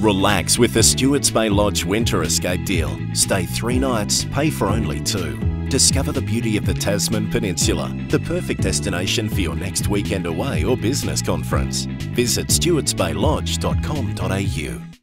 Relax with the Stewart's Bay Lodge Winter Escape deal. Stay three nights, pay for only two. Discover the beauty of the Tasman Peninsula, the perfect destination for your next weekend away or business conference. Visit stewartsbaylodge.com.au.